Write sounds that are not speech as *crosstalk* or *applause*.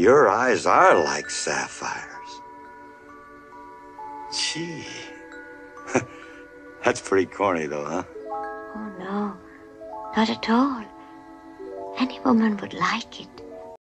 Your eyes are like sapphires. Gee. *laughs* That's pretty corny, though, huh? Oh, no. Not at all. Any woman would like it.